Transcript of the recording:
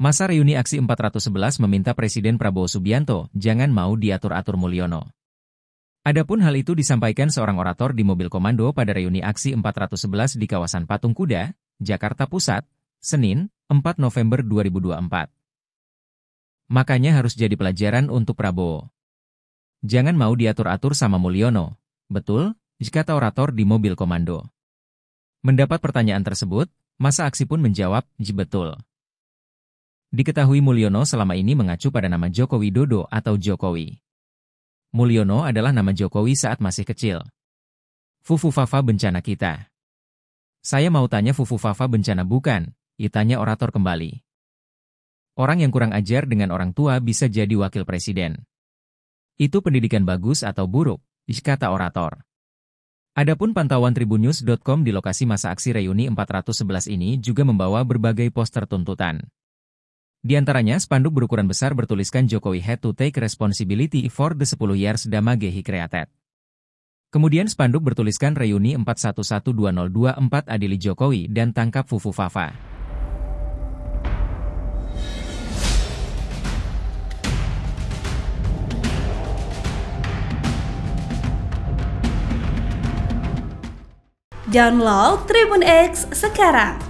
Masa reuni aksi 411 meminta Presiden Prabowo Subianto jangan mau diatur-atur Mulyono. Adapun hal itu disampaikan seorang orator di mobil komando pada reuni aksi 411 di kawasan Patung Kuda, Jakarta Pusat, Senin, 4 November 2024. Makanya harus jadi pelajaran untuk Prabowo. Jangan mau diatur-atur sama Mulyono. Betul, kata orator di mobil komando. Mendapat pertanyaan tersebut, masa aksi pun menjawab, betul. Diketahui Mulyono selama ini mengacu pada nama Joko Widodo atau Jokowi. Mulyono adalah nama Jokowi saat masih kecil. Fufu Fafa bencana kita. Saya mau tanya Fufu Fafa bencana bukan, itanya orator kembali. Orang yang kurang ajar dengan orang tua bisa jadi wakil presiden. Itu pendidikan bagus atau buruk, kata orator. Adapun pantauan tribunnews.com di lokasi masa aksi reuni 411 ini juga membawa berbagai poster tuntutan. Di antaranya, spanduk berukuran besar bertuliskan Jokowi had to take responsibility for the 10 years damage he created. Kemudian spanduk bertuliskan reuni 411204 adili Jokowi dan tangkap Fufu Fafa. Download Tribun X sekarang